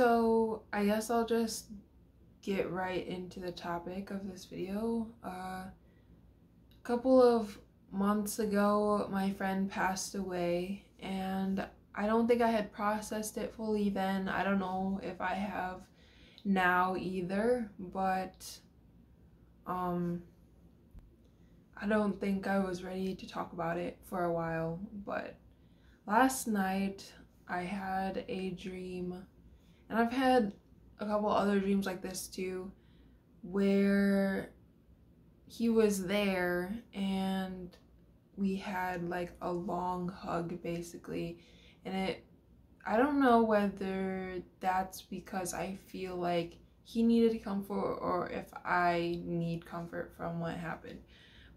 So I guess I'll just get right into the topic of this video. Uh, a couple of months ago, my friend passed away, and I don't think I had processed it fully then. I don't know if I have now either, but um, I don't think I was ready to talk about it for a while. But last night, I had a dream, and I've had a couple other dreams like this too, where he was there and we had like a long hug basically and it I don't know whether that's because I feel like he needed comfort or if I need comfort from what happened.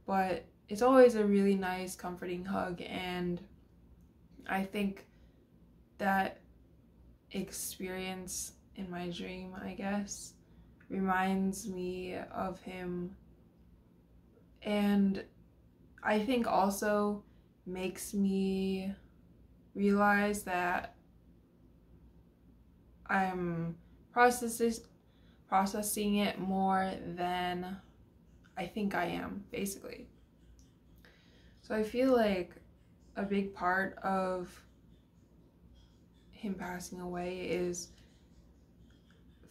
But it's always a really nice comforting hug and I think that experience in my dream, I guess, reminds me of him and I think also makes me realize that I'm processes processing it more than I think I am, basically. So I feel like a big part of him passing away is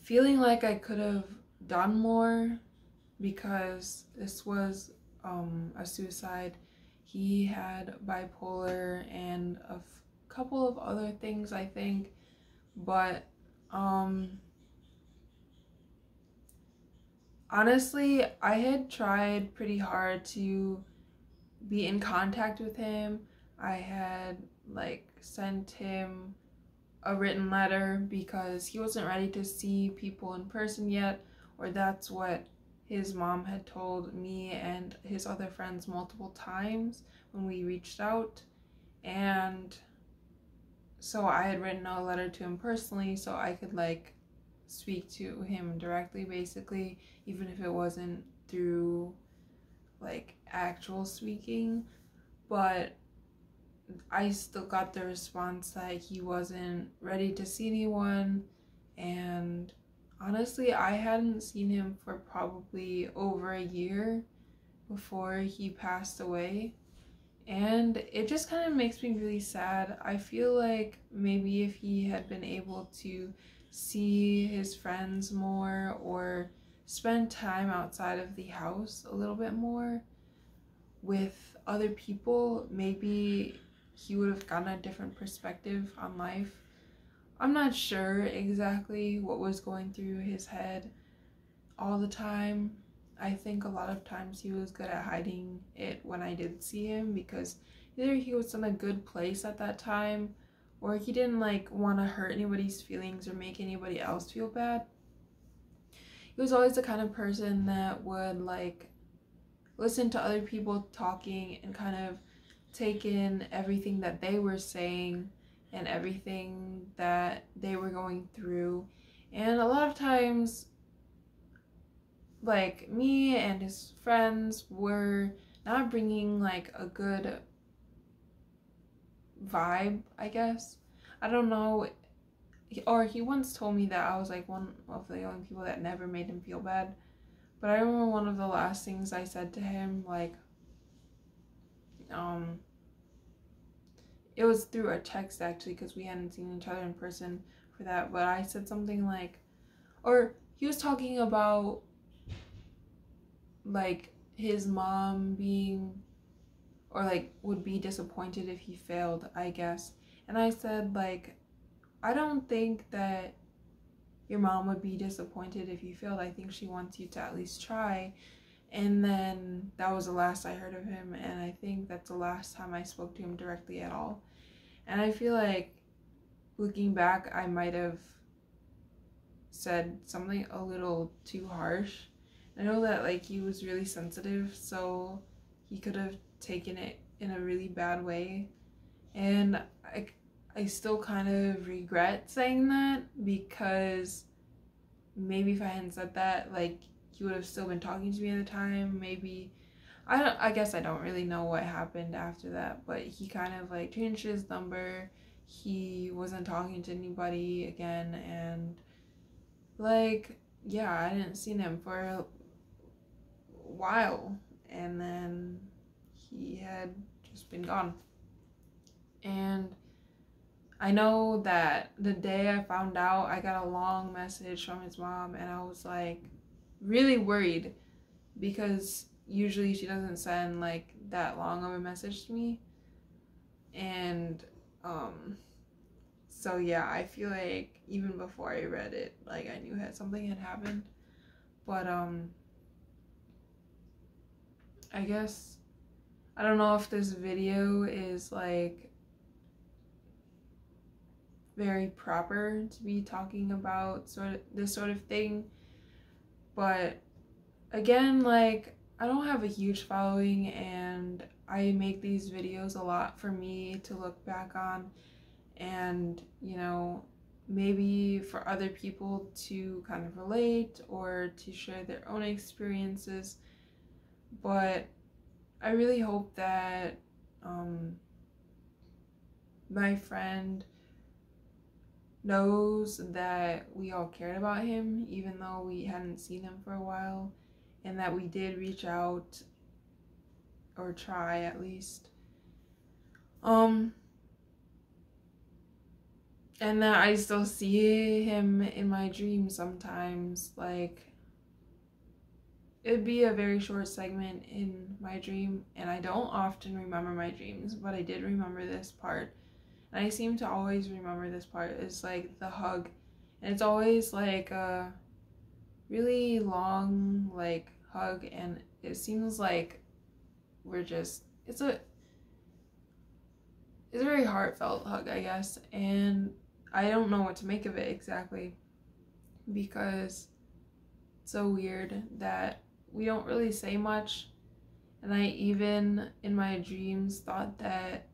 feeling like I could have done more because this was um, a suicide. He had bipolar and a f- couple of other things, I think, but um, honestly, I had tried pretty hard to be in contact with him. I had like sent him a written letter because he wasn't ready to see people in person yet, or that's what his mom had told me and his other friends multiple times when we reached out. And so I had written a letter to him personally so I could like speak to him directly basically, even if it wasn't through like actual speaking. But I still got the response that he wasn't ready to see anyone and honestly, I hadn't seen him for probably over a year before he passed away. And it just kind of makes me really sad. I feel like maybe if he had been able to see his friends more or spend time outside of the house a little bit more with other people, maybe he would have gotten a different perspective on life I'm not sure exactly what was going through his head all the time. I think a lot of times he was good at hiding it when I did see him because either he was in a good place at that time or he didn't like want to hurt anybody's feelings or make anybody else feel bad. He was always the kind of person that would like listen to other people talking and kind of take in everything that they were saying and everything that they were going through. And a lot of times, like me and his friends were not bringing like a good vibe, I guess. I don't know. Or he once told me that I was like one of the only people that never made him feel bad. But I remember one of the last things I said to him, like, um, it was through a text actually because we hadn't seen each other in person for that but i said something like or he was talking about like his mom being or like would be disappointed if he failed i guess. And i said like i don't think that your mom would be disappointed if you failed. I think she wants you to at least try and then that was the last I heard of him, and I think that's the last time I spoke to him directly at all. And I feel like looking back, I might have said something a little too harsh. I know that like he was really sensitive, so he could have taken it in a really bad way. And I, I still kind of regret saying that because maybe if I hadn't said that, like he would have still been talking to me at the time. Maybe I don't I guess I don't really know what happened after that, but he kind of like changed his number. he wasn't talking to anybody again and like yeah i didn't see him for a while and then he had just been gone and i know that the day i found out i got a long message from his mom and i was like really worried because usually she doesn't send like that long of a message to me. And um so yeah i feel like even before i read it like i knew that something had happened. But um i guess i don't know if this video is like very proper to be talking about sort of this sort of thing but again like i don't have a huge following and i make these videos a lot for me to look back on and you know maybe for other people to kind of relate or to share their own experiences. But i really hope that um, my friend knows that we all cared about him even though we hadn't seen him for a while and that we did reach out or try at least um and that I still see him in my dreams sometimes. Like, it'd be a very short segment in my dream, and I don't often remember my dreams, but I did remember this part. And I seem to always remember this part. It's like the hug, and it's always like a really long, like, hug, and it seems like we're just, it's a, it's a very heartfelt hug, I guess, and I don't know what to make of it exactly because it's so weird that we don't really say much. And I even in my dreams thought that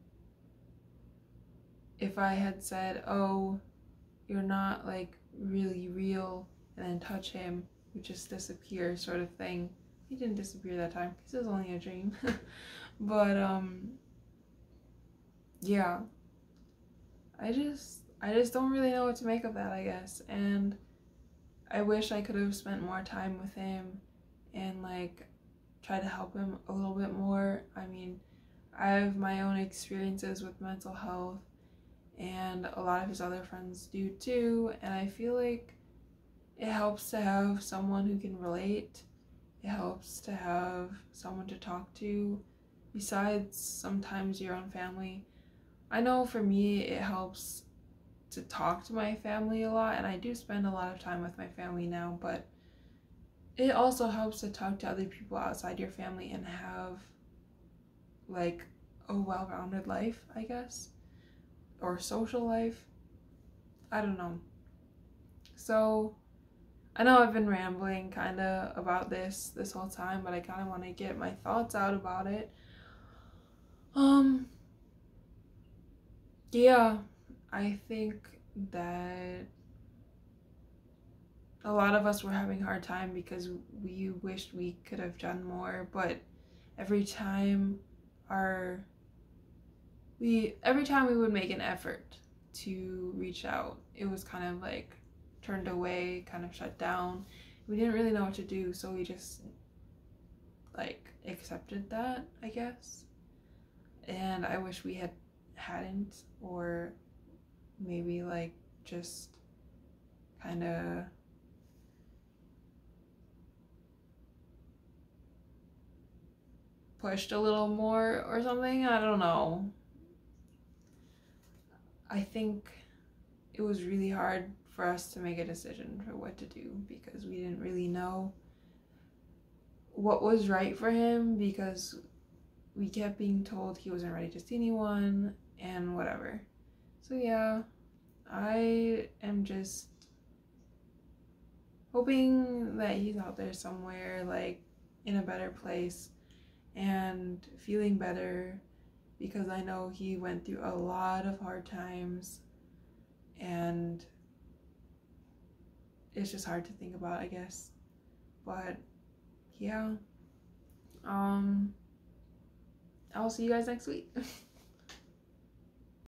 if I had said, Oh, you're not like really real, and then touch him, you just disappear, sort of thing. He didn't disappear that time because it was only a dream. but, um, yeah. I just I just don't really know what to make of that, I guess. And I wish I could have spent more time with him and like try to help him a little bit more. I mean, I have my own experiences with mental health and a lot of his other friends do too, and I feel like it helps to have someone who can relate. It helps to have someone to talk to besides sometimes your own family. I know for me it helps to talk to my family a lot and I do spend a lot of time with my family now, but it also helps to talk to other people outside your family and have like a well-rounded life, I guess, or social life. I don't know. So, I know I've been rambling kind of about this this whole time, but I kind of want to get my thoughts out about it. Um yeah, I think that a lot of us were having a hard time because we wished we could have done more, but every time our we every time we would make an effort to reach out, it was kind of like turned away, kind of shut down. We didn't really know what to do, so we just like accepted that, I guess. And I wish we had hadn't or maybe like just kind of pushed a little more or something. I don't know. I think it was really hard for us to make a decision for what to do because we didn't really know what was right for him because we kept being told he wasn't ready to see anyone and whatever. So yeah, I am just hoping that he's out there somewhere like in a better place and feeling better because I know he went through a lot of hard times and it's just hard to think about, I guess. But yeah. Um I'll see you guys next week.